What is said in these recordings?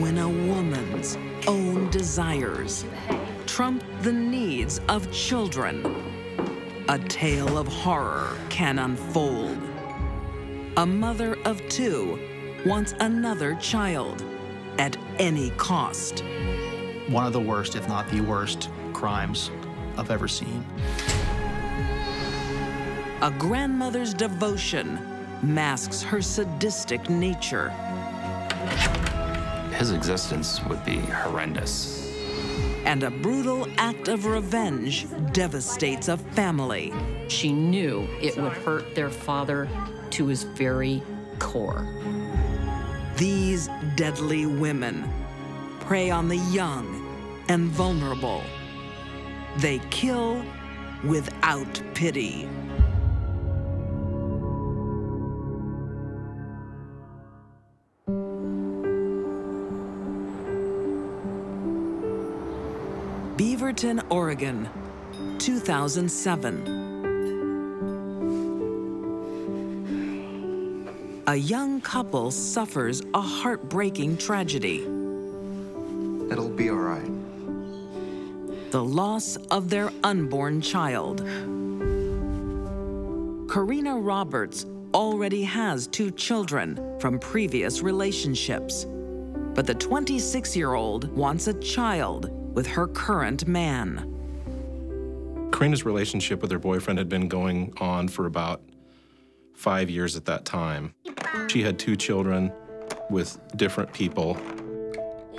when a woman's own desires trump the needs of children, a tale of horror can unfold. A mother of two wants another child at any cost. One of the worst, if not the worst, crimes I've ever seen. A grandmother's devotion masks her sadistic nature. His existence would be horrendous. And a brutal act of revenge devastates a family. She knew it would hurt their father to his very core. These deadly women prey on the young and vulnerable. They kill without pity. Oregon, 2007. A young couple suffers a heartbreaking tragedy. It'll be all right. The loss of their unborn child. Karina Roberts already has two children from previous relationships. But the 26 year old wants a child with her current man. Karina's relationship with her boyfriend had been going on for about five years at that time. She had two children with different people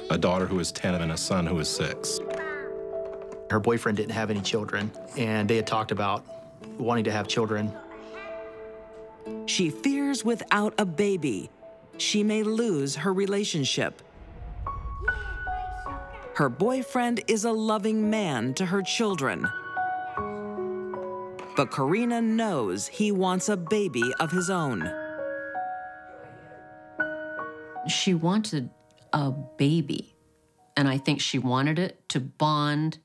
a daughter who was 10 and a son who was six. Her boyfriend didn't have any children, and they had talked about wanting to have children. She fears without a baby, she may lose her relationship. Her boyfriend is a loving man to her children. But Karina knows he wants a baby of his own. She wanted a baby, and I think she wanted it to bond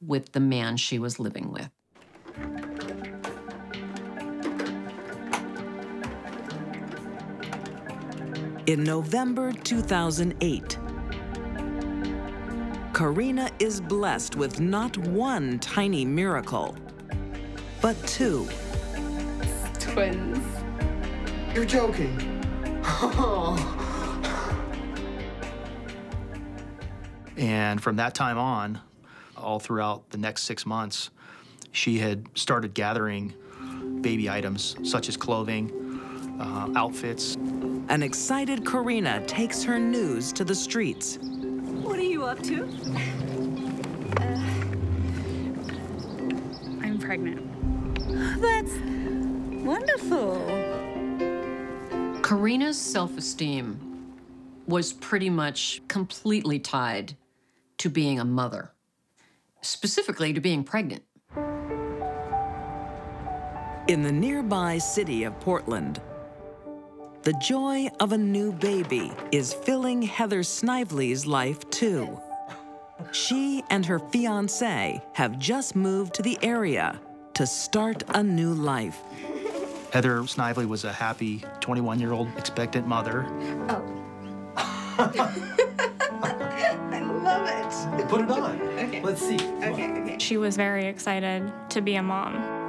with the man she was living with. In November 2008, Karina is blessed with not one tiny miracle, but two. Twins. You're joking. And from that time on, all throughout the next six months, she had started gathering baby items such as clothing, uh, outfits. An excited Karina takes her news to the streets. What are you up to? Uh, I'm pregnant. That's wonderful. Karina's self esteem was pretty much completely tied to being a mother, specifically to being pregnant. In the nearby city of Portland, the joy of a new baby is filling Heather Snively's life too. She and her fiance have just moved to the area to start a new life. Heather Snively was a happy 21 year old expectant mother. Oh. I love it. Put it on. Okay. Let's see. Okay, okay. She was very excited to be a mom.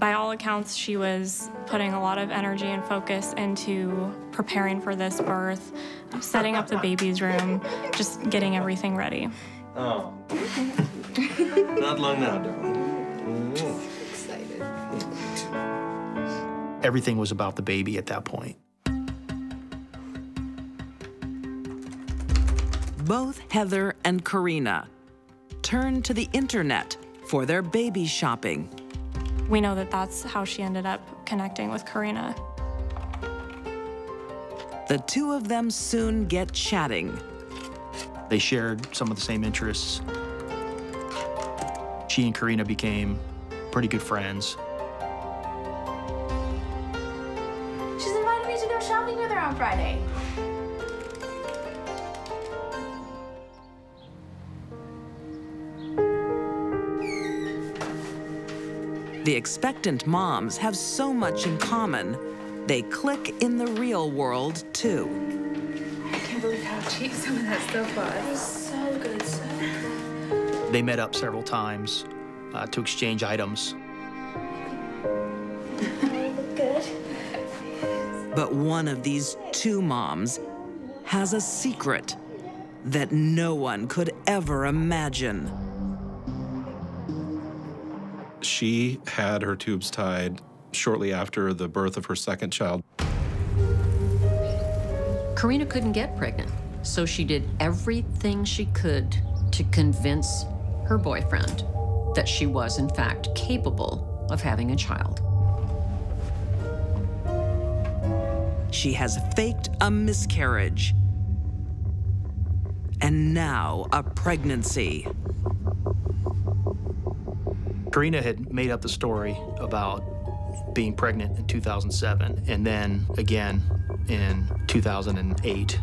By all accounts, she was putting a lot of energy and focus into preparing for this birth, setting up the baby's room, just getting everything ready. Oh. Not long now, darling. Excited. Everything was about the baby at that point. Both Heather and Karina turned to the internet for their baby shopping. We know that that's how she ended up connecting with Karina. The two of them soon get chatting. They shared some of the same interests. She and Karina became pretty good friends. She's invited me to go shopping with her on Friday. The expectant moms have so much in common, they click in the real world too. how cheap some of that stuff was. So good, so. They met up several times uh, to exchange items. Good. But one of these two moms has a secret that no one could ever imagine. She had her tubes tied shortly after the birth of her second child. Karina couldn't get pregnant, so she did everything she could to convince her boyfriend that she was, in fact, capable of having a child. She has faked a miscarriage. And now a pregnancy. Karina had made up the story about being pregnant in 2007 and then again in 2008.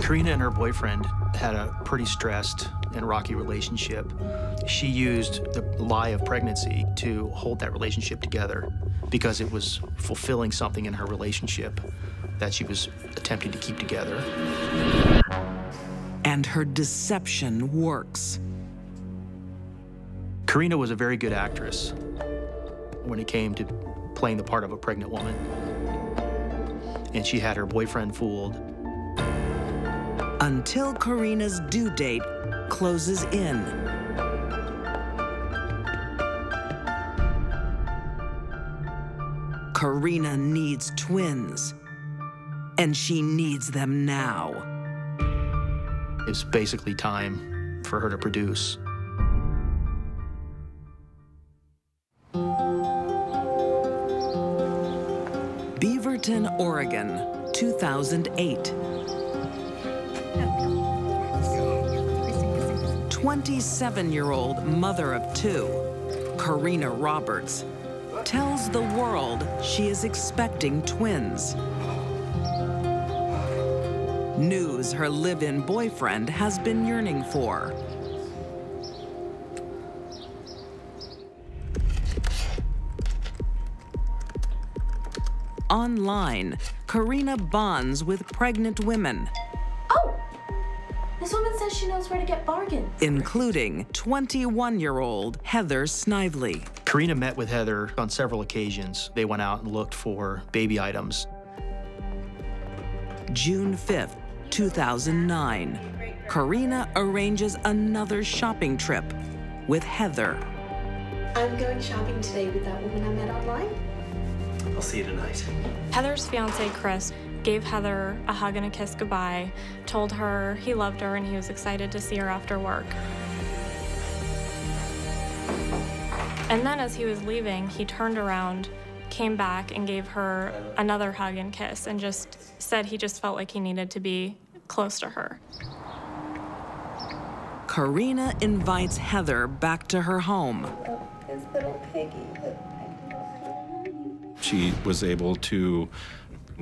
Karina and her boyfriend had a pretty stressed and rocky relationship. She used the lie of pregnancy to hold that relationship together because it was fulfilling something in her relationship that she was attempting to keep together. And her deception works. Karina was a very good actress when it came to playing the part of a pregnant woman. And she had her boyfriend fooled. Until Karina's due date closes in. Karina needs twins. And she needs them now. It's basically time for her to produce. Beaverton, Oregon, 2008. 27-year-old mother of two, Karina Roberts, tells the world she is expecting twins. News her live-in boyfriend has been yearning for. Online, Karina bonds with pregnant women, Oh! This woman says she knows where to get bargains. including 21-year-old Heather Snively. Karina met with Heather on several occasions. They went out and looked for baby items. June 5th, 2009. Karina arranges another shopping trip with Heather. I'm going shopping today with that woman I met online. I'll see you tonight. Heather's fiance, Chris, gave Heather a hug and a kiss goodbye, told her he loved her and he was excited to see her after work. And then as he was leaving, he turned around, came back, and gave her another hug and kiss and just said he just felt like he needed to be close to her. Karina invites Heather back to her home. Oh, his little piggy. She was able to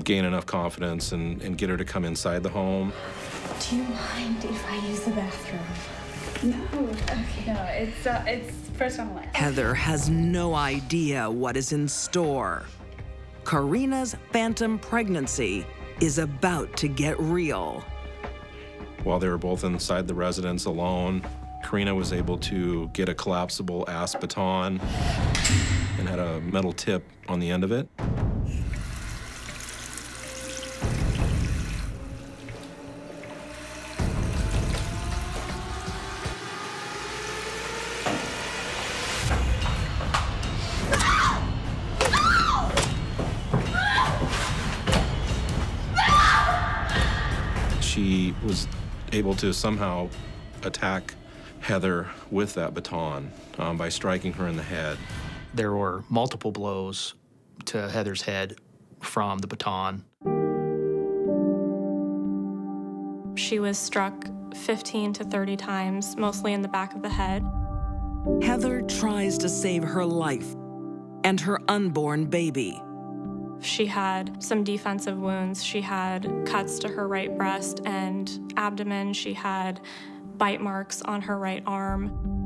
gain enough confidence and, and get her to come inside the home. Do you mind if I use the bathroom? No. Okay. No, it's uh, it's first on the list. Heather has no idea what is in store. Karina's phantom pregnancy is about to get real. While they were both inside the residence alone, Karina was able to get a collapsible ASP baton and had a metal tip on the end of it. She was able to somehow attack Heather with that baton um, by striking her in the head. There were multiple blows to Heather's head from the baton. She was struck 15 to 30 times, mostly in the back of the head. Heather tries to save her life and her unborn baby. She had some defensive wounds. She had cuts to her right breast and abdomen. She had bite marks on her right arm.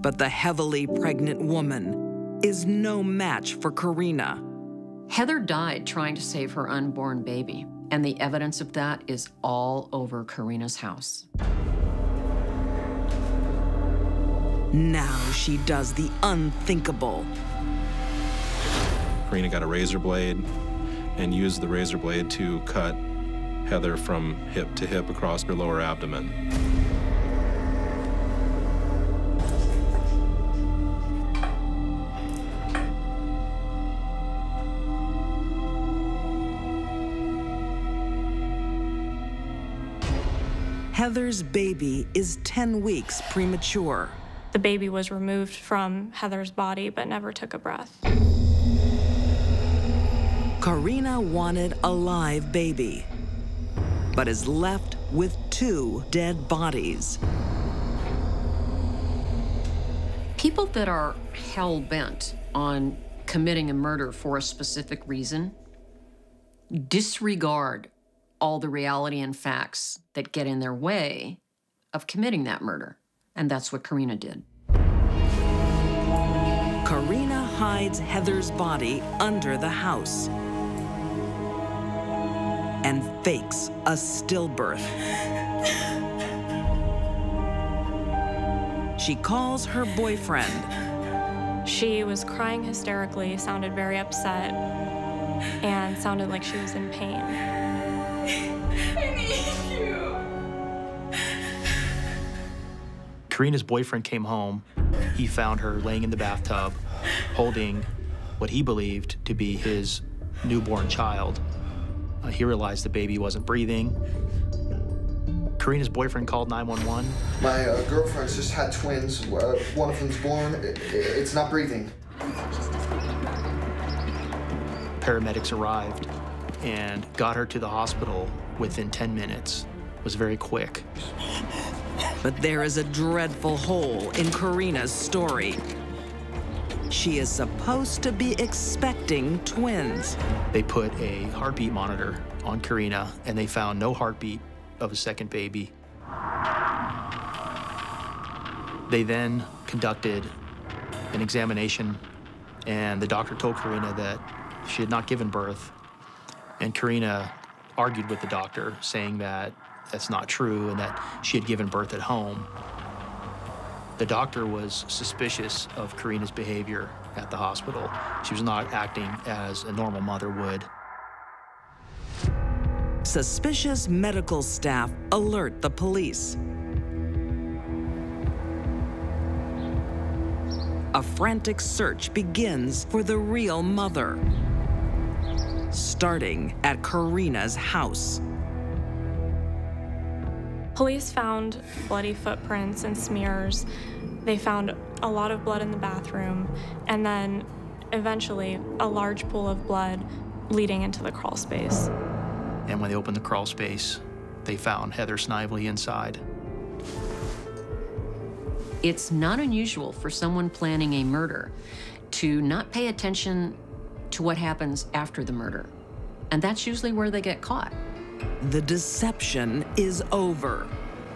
But the heavily pregnant woman is no match for Karina. Heather died trying to save her unborn baby. And the evidence of that is all over Karina's house. Now she does the unthinkable. Karina got a razor blade and used the razor blade to cut Heather from hip to hip across her lower abdomen. Heather's baby is 10 weeks premature. The baby was removed from Heather's body but never took a breath. Karina wanted a live baby, but is left with two dead bodies. People that are hell bent on committing a murder for a specific reason disregard all the reality and facts that get in their way of committing that murder. And that's what Karina did. Karina hides Heather's body under the house and fakes a stillbirth. She calls her boyfriend. She was crying hysterically, sounded very upset, and sounded like she was in pain. Karina's boyfriend came home. He found her laying in the bathtub, holding what he believed to be his newborn child. Uh, he realized the baby wasn't breathing. Karina's boyfriend called 911. My uh, girlfriend's just had twins. Uh, one of them's born. It, it's not breathing. Paramedics arrived and got her to the hospital within 10 minutes. It was very quick. But there is a dreadful hole in Karina's story. She is supposed to be expecting twins. They put a heartbeat monitor on Karina, and they found no heartbeat of a second baby. They then conducted an examination, and the doctor told Karina that she had not given birth. And Karina argued with the doctor, saying that that's not true and that she had given birth at home. The doctor was suspicious of Karina's behavior at the hospital. She was not acting as a normal mother would. Suspicious medical staff alert the police. A frantic search begins for the real mother, starting at Karina's house. Police found bloody footprints and smears. They found a lot of blood in the bathroom, and then eventually a large pool of blood leading into the crawl space. And when they opened the crawl space, they found Heather Snively inside. It's not unusual for someone planning a murder to not pay attention to what happens after the murder. And that's usually where they get caught. The deception is over.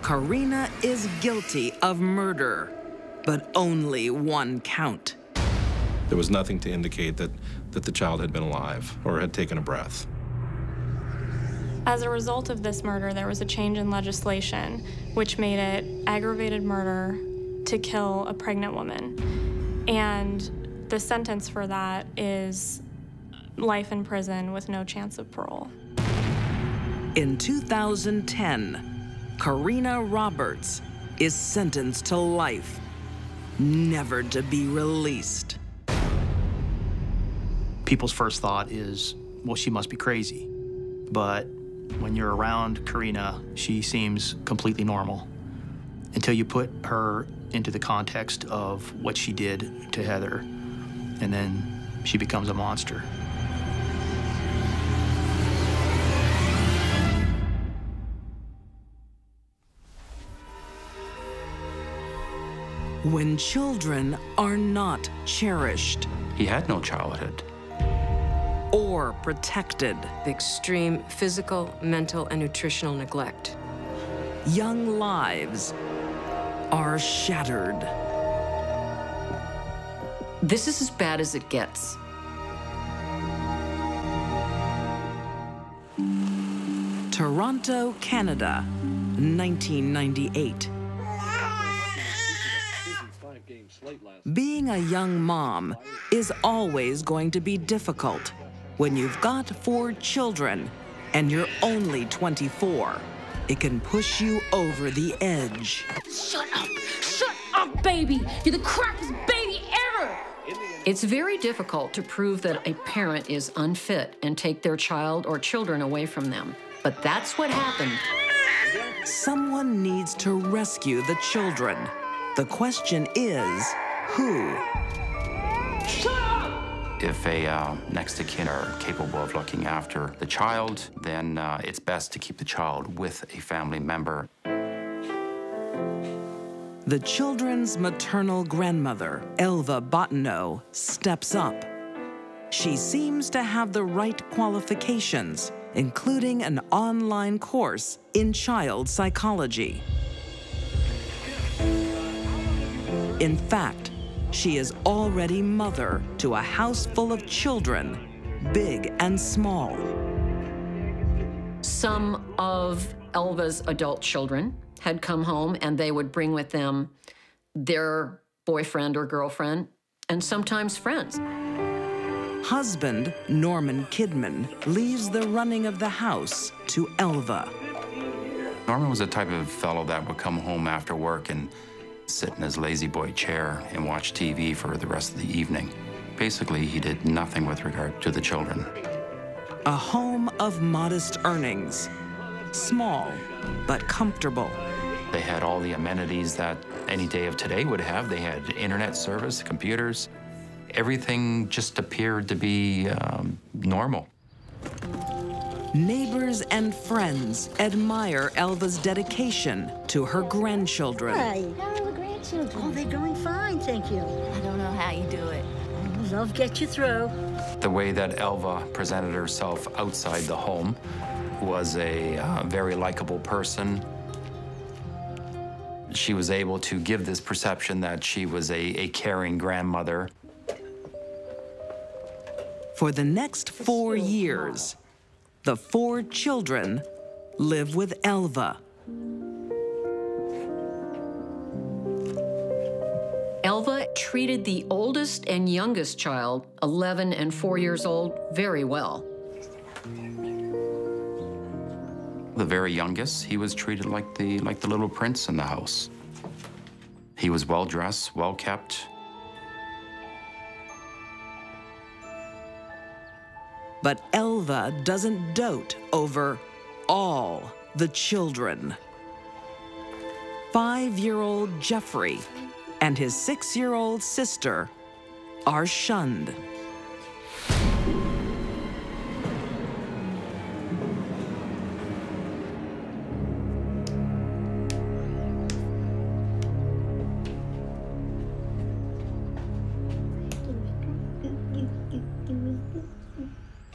Karina is guilty of murder, but only one count. There was nothing to indicate that, that the child had been alive or had taken a breath. As a result of this murder, there was a change in legislation which made it aggravated murder to kill a pregnant woman. And the sentence for that is life in prison with no chance of parole. In 2010, Karina Roberts is sentenced to life, never to be released. People's first thought is, well, she must be crazy. But when you're around Karina, she seems completely normal until you put her into the context of what she did to Heather, and then she becomes a monster. When children are not cherished He had no childhood. or protected, Extreme physical, mental, and nutritional neglect. young lives are shattered. This is as bad as it gets. Toronto, Canada, 1998. Being a young mom is always going to be difficult when you've got four children and you're only 24. It can push you over the edge. Shut up! Shut up, baby! You're the crappiest baby ever! It's very difficult to prove that a parent is unfit and take their child or children away from them. But that's what happened. Someone needs to rescue the children. The question is, who? If a uh, next of kin are capable of looking after the child, then uh, it's best to keep the child with a family member. The children's maternal grandmother, Elva Bottineau, steps up. She seems to have the right qualifications, including an online course in child psychology. In fact, she is already mother to a house full of children, big and small. Some of Elva's adult children had come home and they would bring with them their boyfriend or girlfriend and sometimes friends. Husband Norman Kidman leaves the running of the house to Elva. Norman was the type of fellow that would come home after work and sit in his La-Z-Boy chair and watch TV for the rest of the evening. Basically, he did nothing with regard to the children. A home of modest earnings. Small, but comfortable. They had all the amenities that any day of today would have. They had internet service, computers. Everything just appeared to be um, normal. Neighbors and friends admire Elva's dedication to her grandchildren. Hi, how are the grandchildren? Oh, they're going fine, thank you. I don't know how you do it. Love gets you through. The way that Elva presented herself outside the home was a uh, very likable person. She was able to give this perception that she was a, a caring grandmother. For the next four years, the four children live with Elva. Elva treated the oldest and youngest child, 11 and 4 years old, very well. The very youngest, he was treated like the like the little prince in the house. He was well dressed, well kept. But Elva doesn't dote over all the children. Five year old Jeffrey and his six year old sister are shunned.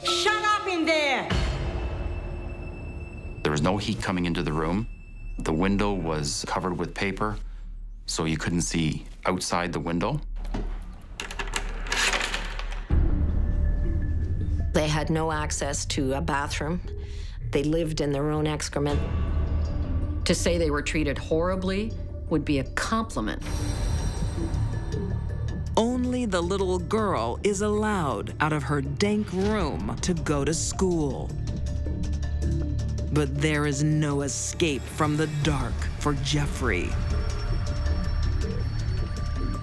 Shut up in there! There was no heat coming into the room. The window was covered with paper, so you couldn't see outside the window. They had no access to a bathroom. They lived in their own excrement. To say they were treated horribly would be a compliment. Only the little girl is allowed out of her dank room to go to school. But there is no escape from the dark for Jeffrey.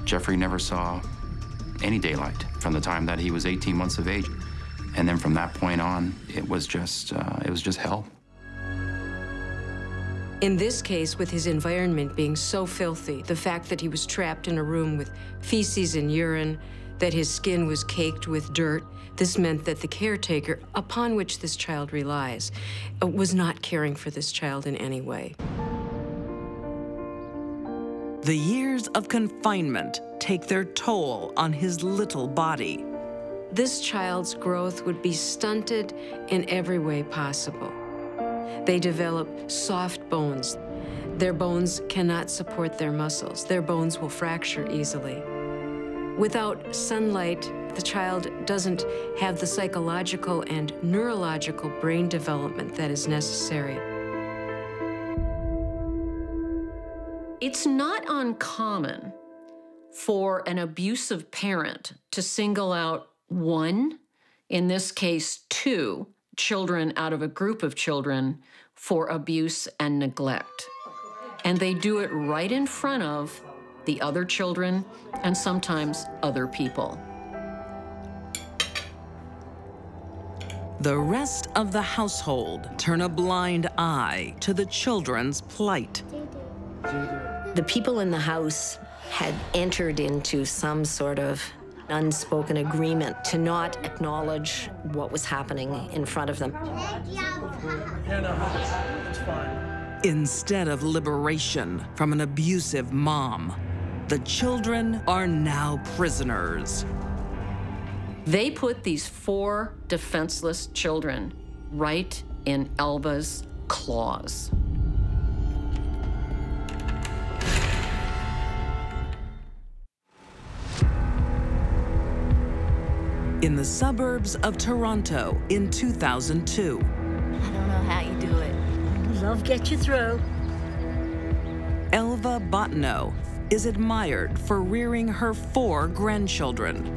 Jeffrey never saw any daylight from the time that he was 18 months of age. And then from that point on, it was just, uh, it was just hell. In this case, with his environment being so filthy, the fact that he was trapped in a room with feces and urine, that his skin was caked with dirt, this meant that the caretaker, upon which this child relies, uh, was not caring for this child in any way. The years of confinement take their toll on his little body. This child's growth would be stunted in every way possible. They develop soft bones. Their bones cannot support their muscles. Their bones will fracture easily. Without sunlight, the child doesn't have the psychological and neurological brain development that is necessary. It's not uncommon for an abusive parent to single out one, in this case, two children out of a group of children for abuse and neglect. And they do it right in front of the other children and sometimes other people. The rest of the household turn a blind eye to the children's plight. The people in the house had entered into some sort of unspoken agreement to not acknowledge what was happening in front of them. Instead of liberation from an abusive mom, the children are now prisoners. They put these four defenseless children right in Elva's claws. In the suburbs of Toronto in 2002. I don't know how you do it. Love gets you through. Elva Bottineau is admired for rearing her four grandchildren.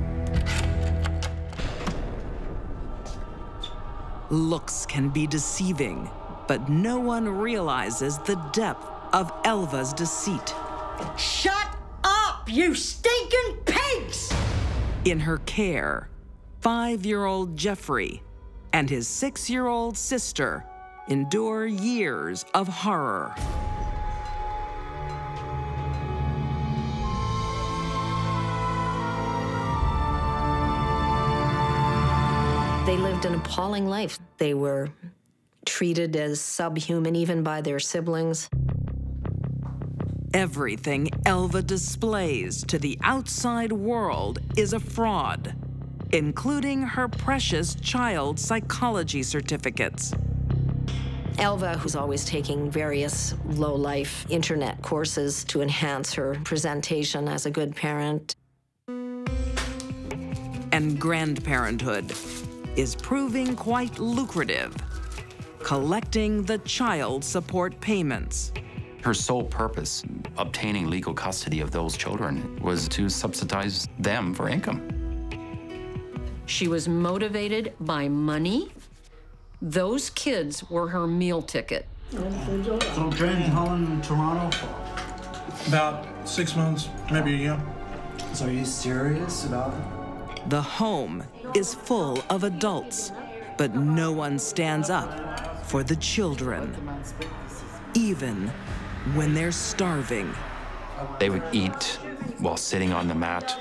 Looks can be deceiving, but no one realizes the depth of Elva's deceit. Shut up, you stinking pigs! In her care, five year old Jeffrey and his six year old sister endure years of horror. They lived an appalling life. They were treated as subhuman even by their siblings. Everything Elva displays to the outside world is a fraud, including her precious child psychology certificates. Elva, who's always taking various low life internet courses to enhance her presentation as a good parent. And grandparenthood is proving quite lucrative, collecting the child support payments. Her sole purpose, obtaining legal custody of those children, was to subsidize them for income. She was motivated by money. Those kids were her meal ticket. So Jane's home in Toronto About six months, maybe a year. So are you serious about it? The home is full of adults, but no one stands up for the children, even when they're starving. They would eat while sitting on the mat.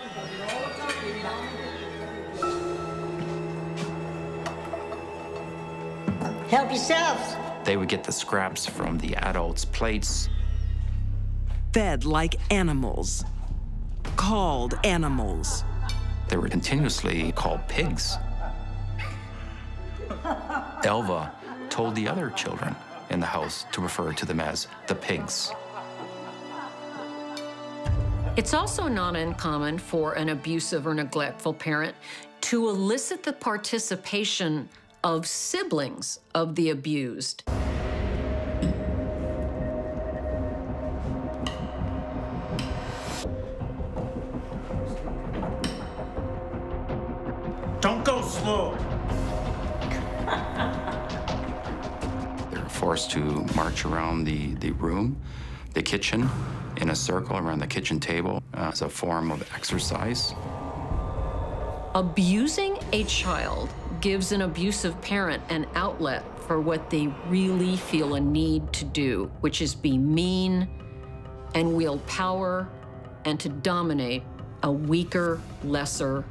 Help yourselves. They would get the scraps from the adults' plates. Fed like animals, called animals. They were continuously called pigs. Elva told the other children in the house to refer to them as the pigs. It's also not uncommon for an abusive or neglectful parent to elicit the participation of siblings of the abused. Don't go slow. They were forced to march around the, the room, the kitchen, in a circle around the kitchen table uh, as a form of exercise. Abusing a child gives an abusive parent an outlet for what they really feel a need to do, which is be mean and wield power and to dominate a weaker, lesser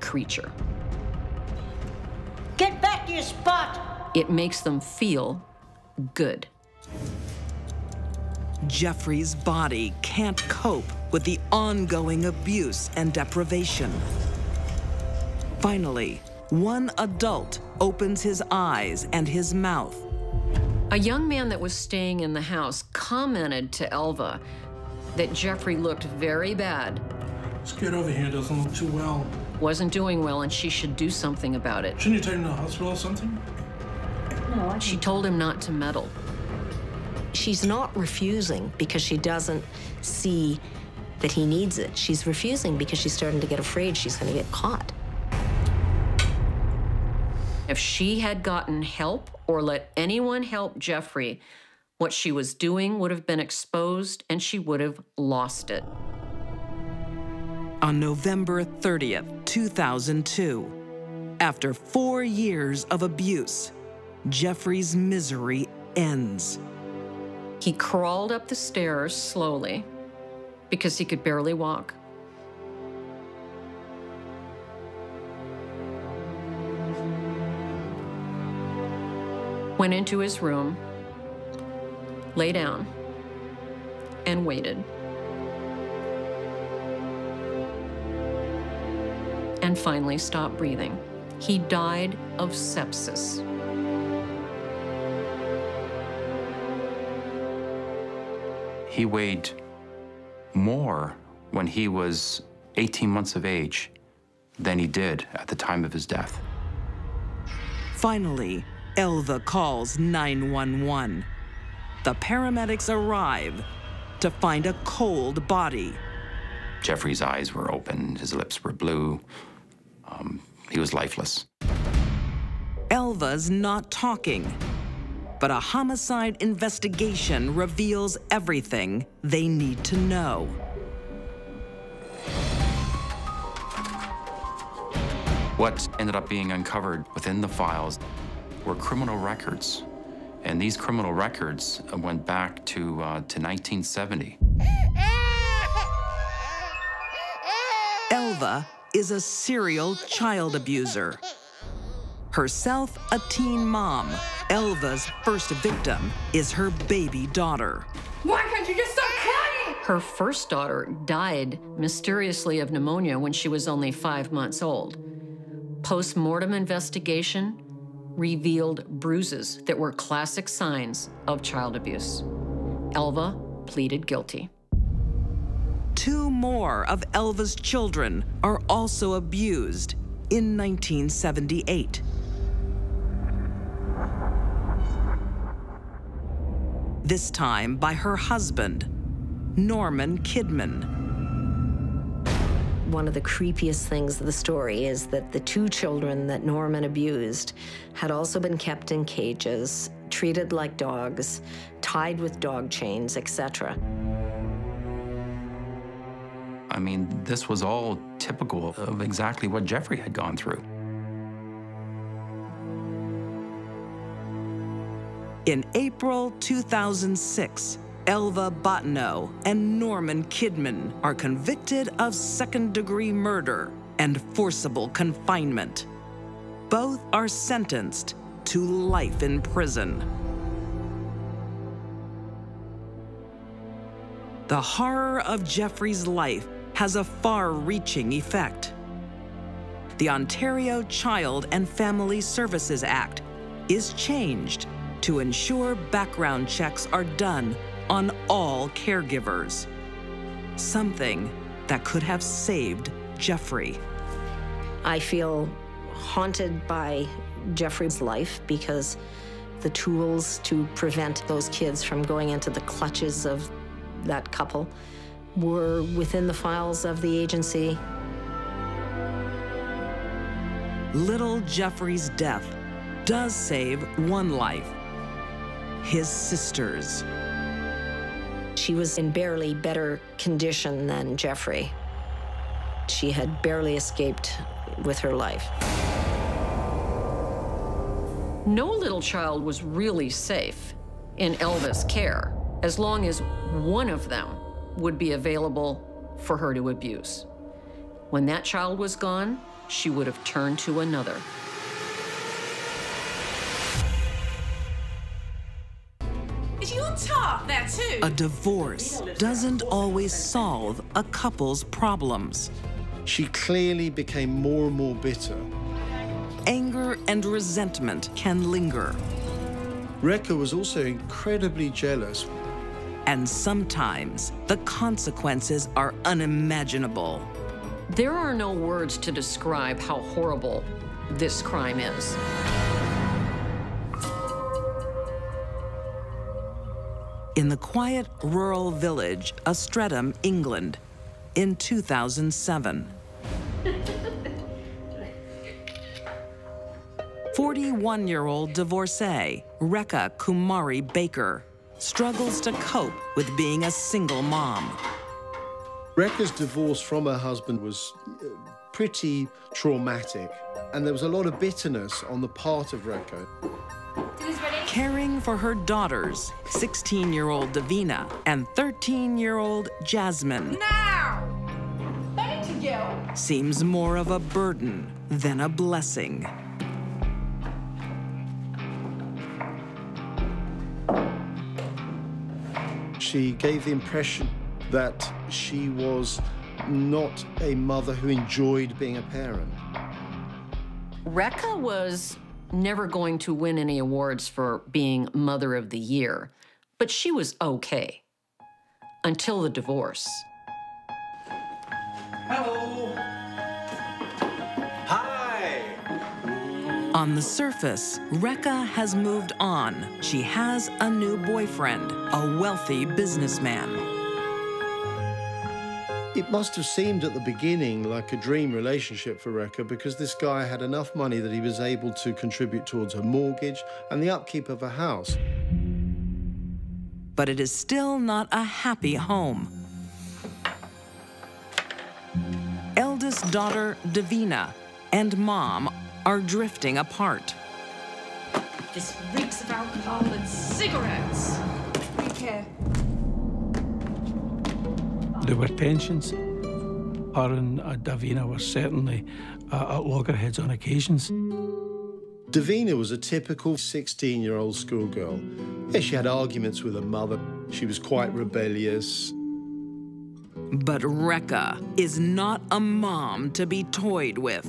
creature. Get back to your spot. It makes them feel good. Jeffrey's body can't cope with the ongoing abuse and deprivation. Finally, one adult opens his eyes and his mouth. A young man that was staying in the house commented to Elva that Jeffrey looked very bad This kid over here doesn't look too well. Wasn't doing well, and she should do something about it. Shouldn't you take him to the hospital or something? No, she told him not to meddle. She's not refusing because she doesn't see that he needs it. She's refusing because she's starting to get afraid she's going to get caught. If she had gotten help or let anyone help Jeffrey, what she was doing would have been exposed and she would have lost it. On November 30th, 2002, after four years of abuse, Jeffrey's misery ends. He crawled up the stairs slowly because he could barely walk. Went into his room, lay down, and waited. And finally stopped breathing. He died of sepsis. He weighed more when he was 18 months of age than he did at the time of his death. Finally, Elva calls 911. The paramedics arrive to find a cold body. Jeffrey's eyes were open, his lips were blue. Um, he was lifeless. Elva's not talking, but a homicide investigation reveals everything they need to know. What ended up being uncovered within the files were criminal records. And these criminal records went back to, uh, to 1970. Elva is a serial child abuser. Herself a teen mom, Elva's first victim is her baby daughter. Why can't you just stop crying? Her first daughter died mysteriously of pneumonia when she was only five months old. Post mortem investigation revealed bruises that were classic signs of child abuse. Elva pleaded guilty. Two more of Elva's children are also abused in 1978. This time by her husband, Norman Kidman. One of the creepiest things of the story is that the two children that Norman abused had also been kept in cages, treated like dogs, tied with dog chains, etc. I mean, this was all typical of exactly what Jeffrey had gone through. In April 2006, Elva Bottineau and Norman Kidman are convicted of second degree murder and forcible confinement. Both are sentenced to life in prison. The horror of Jeffrey's life has a far reaching effect. The Ontario Child and Family Services Act is changed to ensure background checks are done on all caregivers. Something that could have saved Jeffrey. I feel haunted by Jeffrey's life because the tools to prevent those kids from going into the clutches of that couple were within the files of the agency. Little Jeffrey's death does save one life his sister's. She was in barely better condition than Jeffrey. She had barely escaped with her life. No little child was really safe in Elva's care as long as one of them would be available for her to abuse. When that child was gone, she would have turned to another. Is top there too? A divorce doesn't always solve a couple's problems. She clearly became more and more bitter. Anger and resentment can linger. Rekha was also incredibly jealous. And sometimes the consequences are unimaginable. There are no words to describe how horrible this crime is. In the quiet rural village of Stretham, England, in 2007. 41-year-old divorcee Rekha Kumari Baker struggles to cope with being a single mom. Rekha's divorce from her husband was uh, pretty traumatic, and there was a lot of bitterness on the part of Rekha. Caring for her daughters, 16-year-old Davina and 13-year-old Jasmine. Now! Ready to go? Seems more of a burden than a blessing. She gave the impression that she was not a mother who enjoyed being a parent. Rekha was never going to win any awards for being Mother of the Year, but she was okay until the divorce. Hello. Hi. On the surface, Rekha has moved on. She has a new boyfriend, a wealthy businessman. It must have seemed at the beginning like a dream relationship for Rekha because this guy had enough money that he was able to contribute towards her mortgage and the upkeep of her house. But it is still not a happy home. Eldest daughter, Davina, and mom are drifting apart. This reeks of alcohol and cigarettes. Be careful. There were tensions. Her and uh, Davina were certainly uh, at loggerheads on occasions. Davina was a typical 16 year old schoolgirl. Yeah, she had arguments with her mother. She was quite rebellious. But Rekha is not a mom to be toyed with.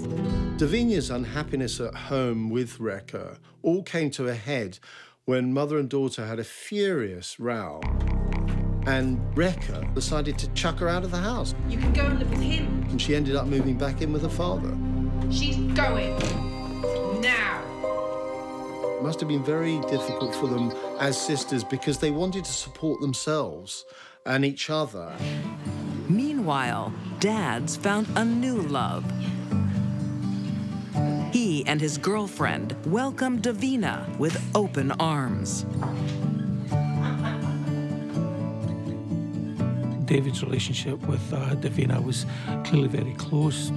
Davina's unhappiness at home with Rekha all came to a head when mother and daughter had a furious row. And Rekha decided to chuck her out of the house. You can go and live with him. And she ended up moving back in with her father. She's going. Now. It must have been very difficult for them as sisters because they wanted to support themselves and each other. Meanwhile, Dad's found a new love. He and his girlfriend welcomed Davina with open arms. David's relationship with uh, Davina was clearly very close.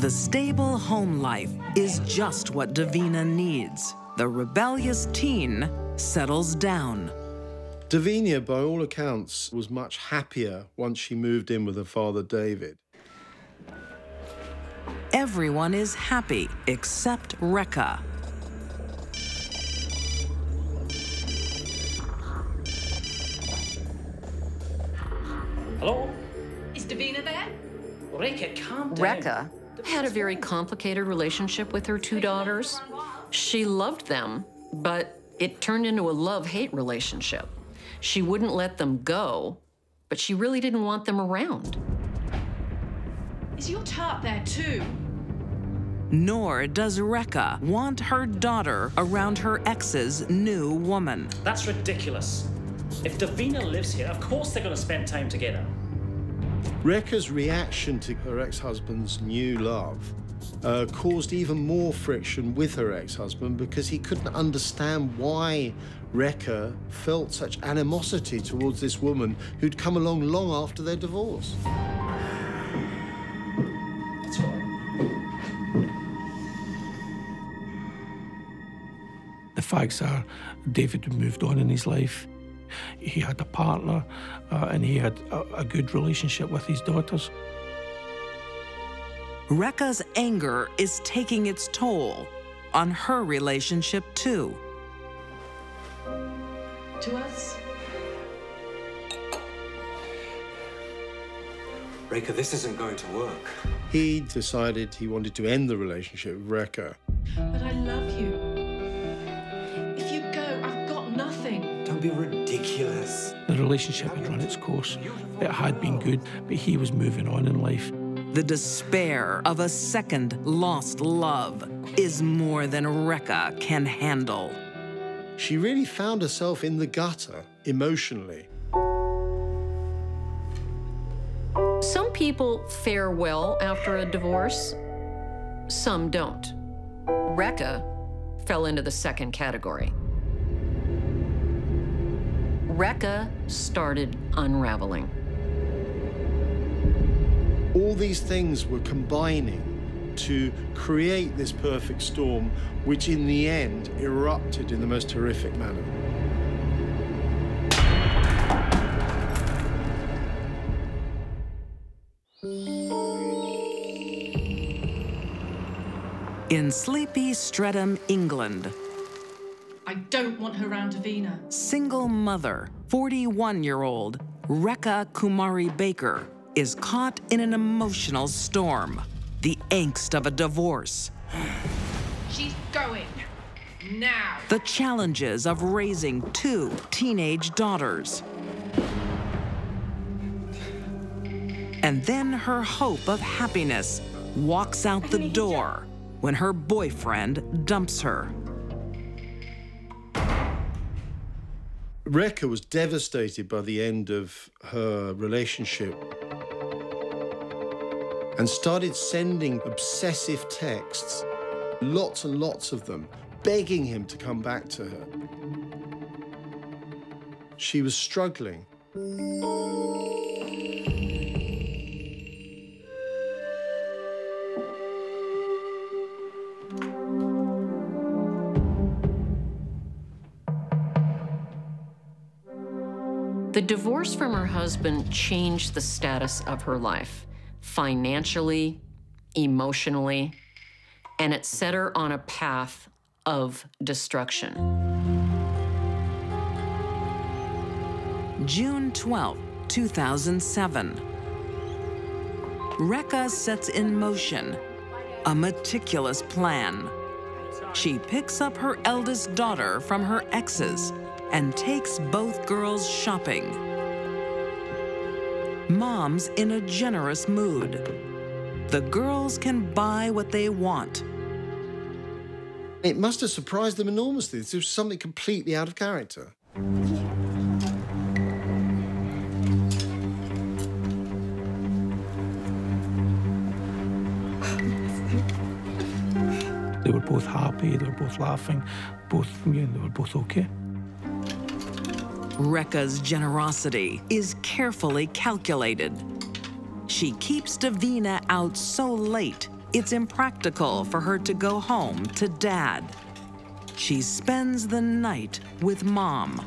The stable home life is just what Davina needs. The rebellious teen settles down. Davina, by all accounts, was much happier once she moved in with her father, David. Everyone is happy except Rekha. Hello? Is Davina there? Rekha, calm down. Rekha had a very complicated relationship with her two daughters. She loved them, but it turned into a love-hate relationship. She wouldn't let them go, but she really didn't want them around. Is your tart there too? Nor does Rekha want her daughter around her ex's new woman. That's ridiculous. If Davina lives here, of course they're going to spend time together. Rekha's reaction to her ex-husband's new love uh, caused even more friction with her ex-husband because he couldn't understand why Rekha felt such animosity towards this woman who'd come along long after their divorce. The facts are David moved on in his life. He had a partner uh, and he had a, a good relationship with his daughters. Rekha's anger is taking its toll on her relationship, too. To us? Rekha, this isn't going to work. He decided he wanted to end the relationship with Rekha. Be be ridiculous. The relationship had run its course. It had been good, but he was moving on in life. The despair of a second lost love is more than Rekha can handle. She really found herself in the gutter emotionally. Some people fare well after a divorce, some don't. Rekha fell into the second category. Rekha started unraveling. All these things were combining to create this perfect storm, which in the end erupted in the most horrific manner. In sleepy Stretham, England, I don't want her around Davina. single mother, 41 year old Rekha Kumari Baker, is caught in an emotional storm. The angst of a divorce, She's going. Now. the challenges of raising two teenage daughters. And then her hope of happiness walks out the door when her boyfriend dumps her. Rekha was devastated by the end of her relationship and started sending obsessive texts, lots and lots of them, begging him to come back to her. She was struggling. The divorce from her husband changed the status of her life financially, emotionally, and it set her on a path of destruction. June 12, 2007. Rekha sets in motion a meticulous plan. She picks up her eldest daughter from her exes and takes both girls shopping. Mom's in a generous mood. The girls can buy what they want. It must have surprised them enormously. This was something completely out of character. They were both happy, they were both laughing, both, you know, they were both okay. Rekha's generosity is carefully calculated. She keeps Davina out so late, it's impractical for her to go home to dad. She spends the night with mom.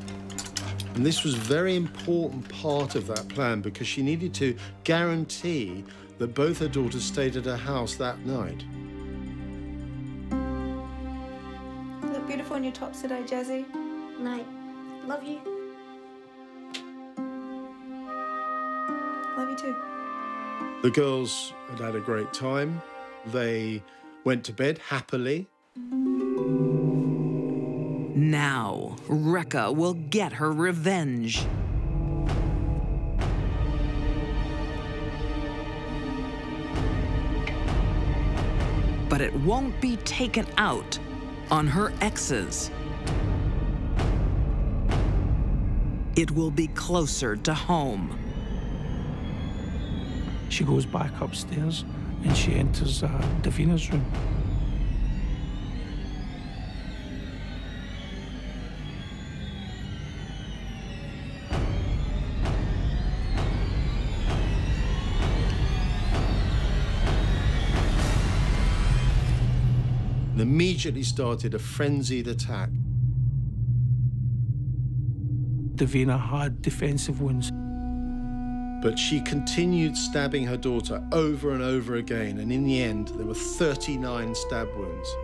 And this was a very important part of that plan because she needed to guarantee that both her daughters stayed at her house that night. You look beautiful in your tops today, Jazzy. Night. Love you. Love you too. The girls had had a great time. They went to bed happily. Now, Rekha will get her revenge. But it won't be taken out on her exes. It will be closer to home. She goes back upstairs and she enters uh, Davina's room. and immediately started a frenzied attack. Davina had defensive wounds. But she continued stabbing her daughter over and over again, and in the end, there were 39 stab wounds.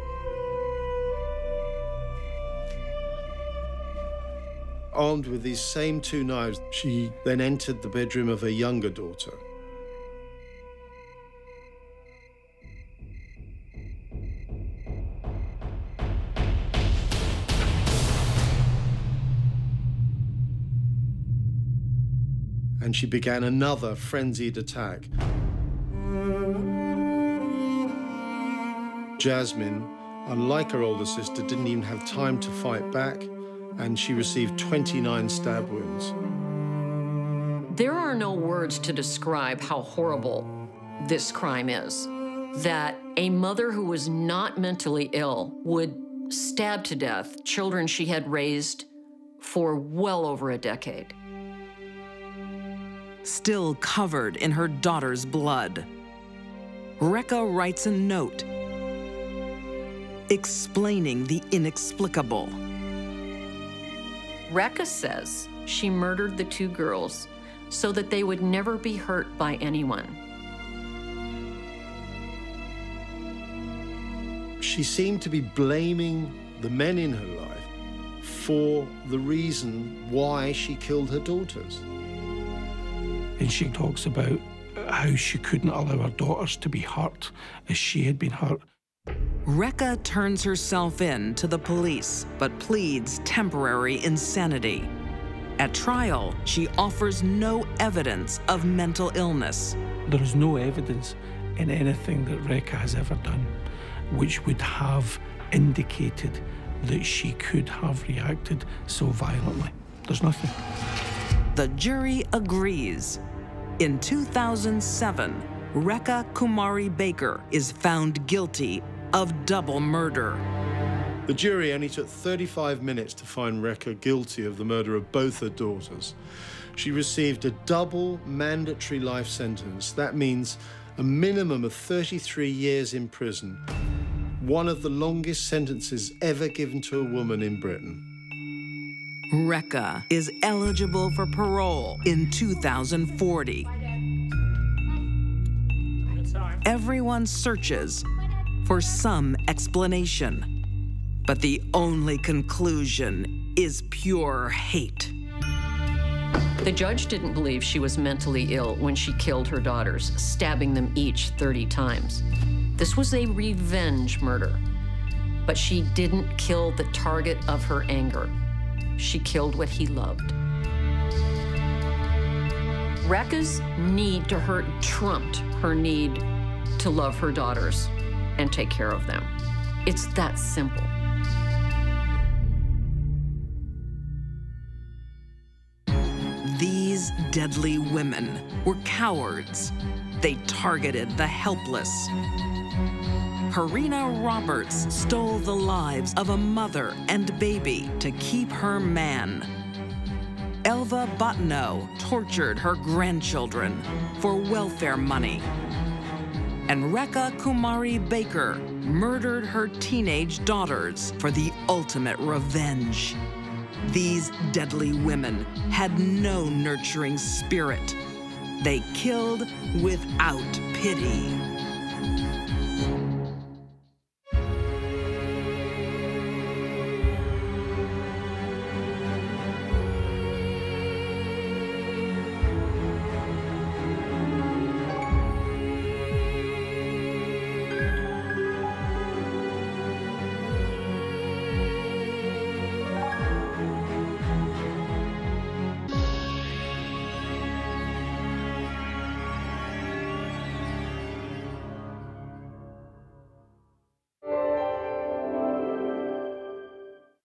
Armed with these same two knives, she then entered the bedroom of her younger daughter. And she began another frenzied attack. Jasmine, unlike her older sister, didn't even have time to fight back, and she received 29 stab wounds. There are no words to describe how horrible this crime is. That a mother who was not mentally ill would stab to death children she had raised for well over a decade. Still covered in her daughter's blood, Rekha writes a note explaining the inexplicable. Rekha says she murdered the two girls so that they would never be hurt by anyone. She seemed to be blaming the men in her life for the reason why she killed her daughters. And she talks about how she couldn't allow her daughters to be hurt as she had been hurt. Rekha turns herself in to the police, but pleads temporary insanity. At trial, she offers no evidence of mental illness. There is no evidence in anything that Rekha has ever done which would have indicated that she could have reacted so violently. There's nothing. The jury agrees. In 2007, Rekha Kumari Baker is found guilty of double murder. The jury only took 35 minutes to find Rekha guilty of the murder of both her daughters. She received a double mandatory life sentence. That means a minimum of 33 years in prison, one of the longest sentences ever given to a woman in Britain. Rekha is eligible for parole in 2040. Everyone searches for some explanation, but the only conclusion is pure hate. The judge didn't believe she was mentally ill when she killed her daughters, stabbing them each 30 times. This was a revenge murder, but she didn't kill the target of her anger. She killed what he loved. Rekha's need to hurt trumped her need to love her daughters and take care of them. It's that simple. These deadly women were cowards. They targeted the helpless. Karina Roberts stole the lives of a mother and baby to keep her man. Elva Bottineau tortured her grandchildren for welfare money. And Rekha Kumari Baker murdered her teenage daughters for the ultimate revenge. These deadly women had no nurturing spirit. They killed without pity.